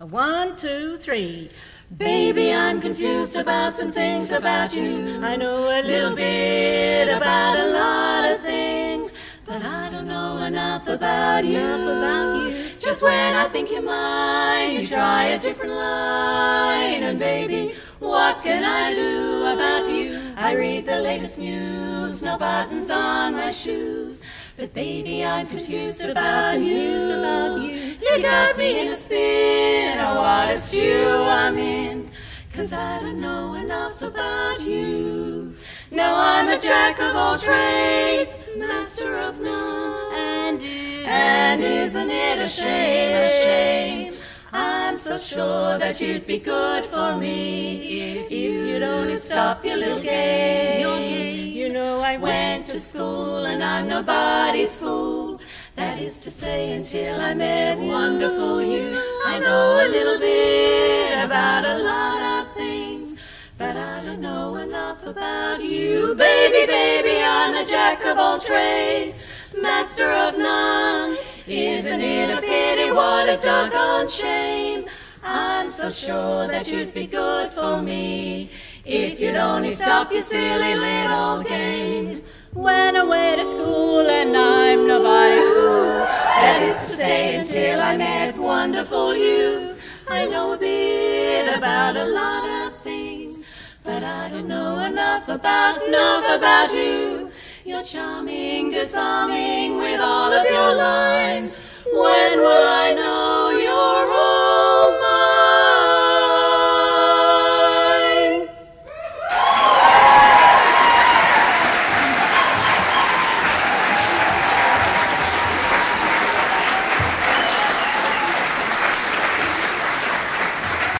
One, two, three. Baby, I'm confused about some things about you. I know a little bit about a lot of things, but I don't know enough about you. Enough about you. Just when I think you're mine, you try a different line. And baby, what can I do about you? I read the latest news, no buttons on my shoes. But baby, I'm confused about Confused you. about you. You got me in a spin, oh what a stew I'm in. Cause I don't know enough about you. Now I'm a jack of all trades, master of none. And is And isn't it a shame, a shame? I'm so sure that you'd be good for me if you'd only stop your little game. game. You know I Went to school and I'm nobody's fool. That is to say, until I met wonderful you, I know a little bit about a lot of things, but I don't know enough about you. Baby, baby, I'm a jack of all trades, master of none. Isn't it a pity? What a doggone shame. I'm so sure that you'd be good for me if you'd only stop your silly little game. went away to school and I'm I met wonderful you, I know a bit about a lot of things, but I don't know enough about enough about you. You're charming, disarming with all of your love.